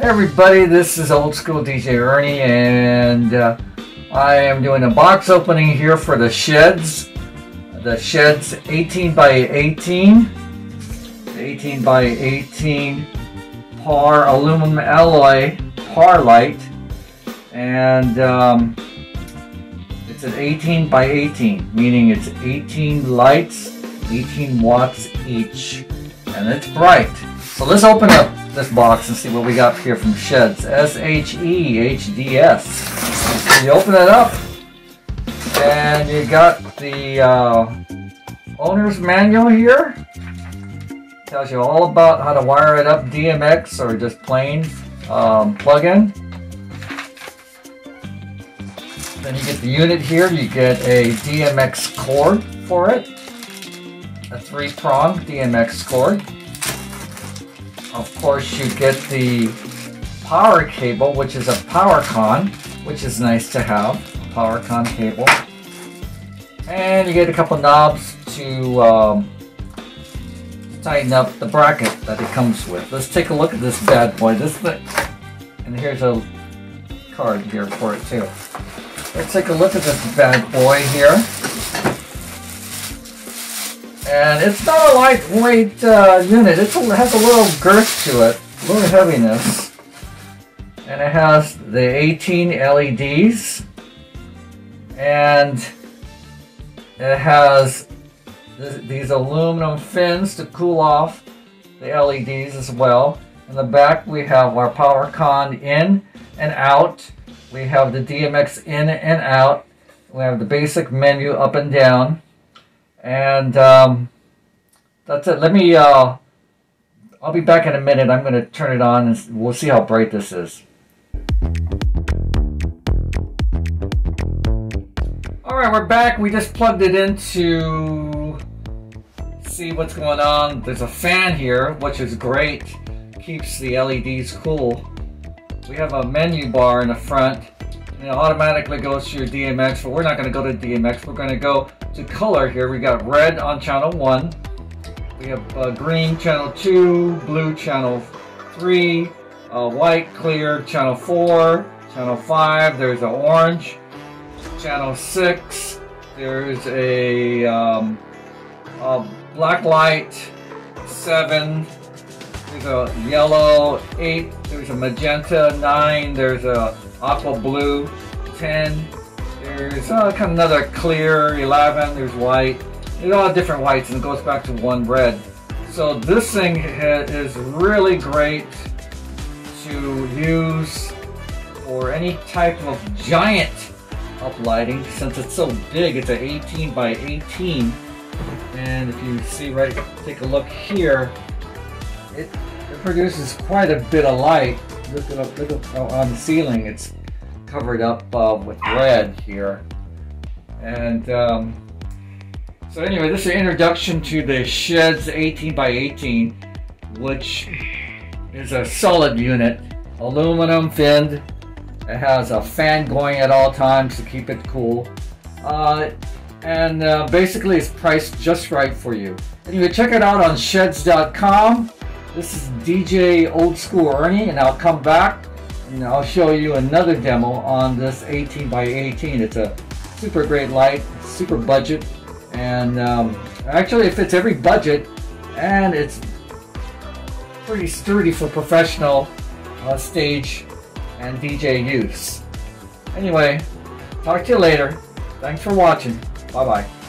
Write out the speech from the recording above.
Everybody, this is Old School DJ Ernie and uh, I am doing a box opening here for the Shehds. The Shehds 18 by 18. 18 by 18 par aluminum alloy par light and um, it's an 18 by 18 meaning it's 18 lights 18 watts each and it's bright so let's open up this box and see what we got here from Shehds. S-H-E-H-D-S. You open it up and you got the uh, owner's manual here. Tells you all about how to wire it up DMX or just plain um, plug-in. Then you get the unit here. You get a DMX cord for it. A three-prong DMX cord. Of course, you get the power cable, which is a PowerCon, which is nice to have, PowerCon cable. And you get a couple knobs to um, tighten up the bracket that it comes with. Let's take a look at this bad boy. This thing, and here's a card here for it too. Let's take a look at this bad boy here. And it's not a lightweight uh, unit. It's a, it has a little girth to it, a little heaviness. And it has the 18 LEDs. And it has th these aluminum fins to cool off the LEDs as well. In the back we have our PowerCon in and out. We have the DMX in and out. We have the basic menu up and down. And um, that's it. Let me, uh, I'll be back in a minute. I'm going to turn it on and we'll see how bright this is. Alright, we're back. We just plugged it into see what's going on. There's a fan here, which is great. Keeps the LEDs cool. We have a menu bar in the front. It automatically goes to your DMX, but we're not going to go to DMX. We're going to go to color here. We got red on channel 1. We have uh, green channel 2, blue channel 3, uh, white clear channel 4, channel 5. There's an orange channel 6. There's a, um, a black light 7. There's a yellow 8. There's a magenta 9. There's a aqua blue 10. There's uh, kind of another clear 11. There's white. There's all different whites and it goes back to one red. So this thing is really great to use for any type of giant uplighting since it's so big. It's an 18 by 18. And if you see right, take a look here, it, it produces quite a bit of light. Look at up, look up on the ceiling. It's covered up uh, with red here. And um, so anyway, this is an introduction to the Shehds 18 by 18, which is a solid unit, aluminum finned. It has a fan going at all times to keep it cool. Uh, and uh, basically it's priced just right for you. Anyway, check it out on shehds.com. This is DJ Old School Ernie, and I'll come back and I'll show you another demo on this 18 by 18. It's a super great light, super budget, and um, actually it fits every budget and it's pretty sturdy for professional uh, stage and DJ use. Anyway, talk to you later. Thanks for watching. Bye bye.